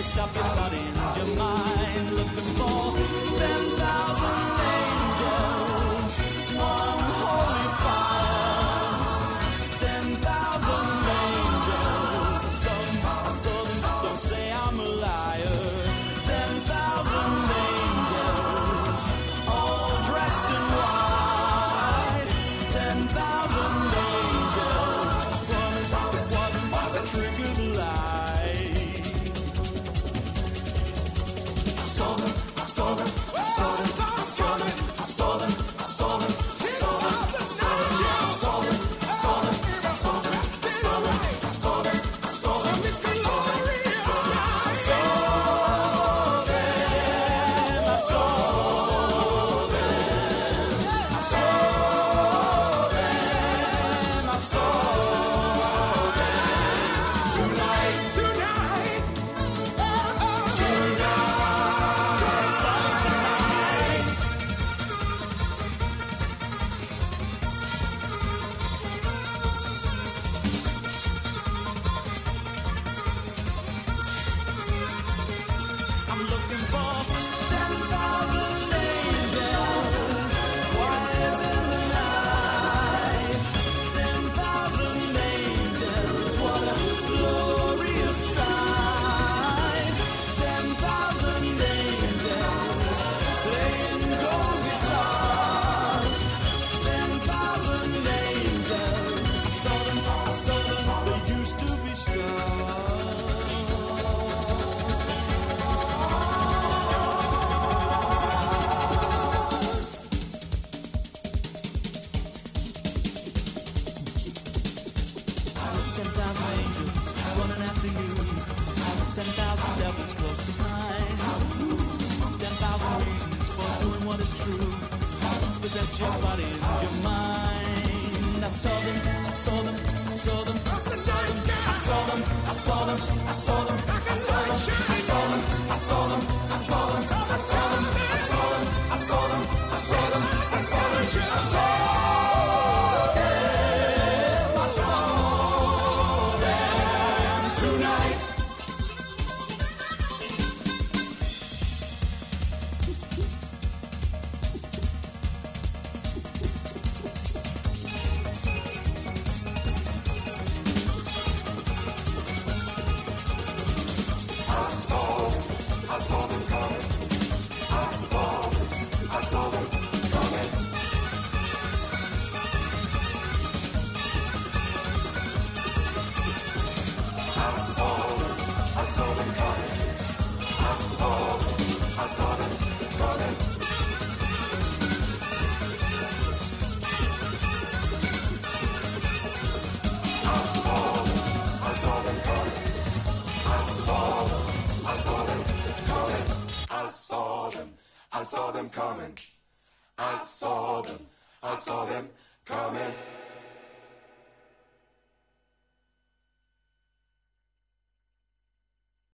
You stop your body and your mind looking for 10,000 angels. to. Ten thousand devils close behind. Ten thousand reasons for doing what is true. Possess your body and your mind. I saw them, I saw them, I saw them, I saw them, I saw them, I saw them, I saw them, I saw them, I saw them, I saw them, I saw them, I saw them, I saw them, I saw them, I saw them, I saw I saw them, coming. I saw them coming. I saw them, coming. I saw them coming. I saw them. I saw them coming.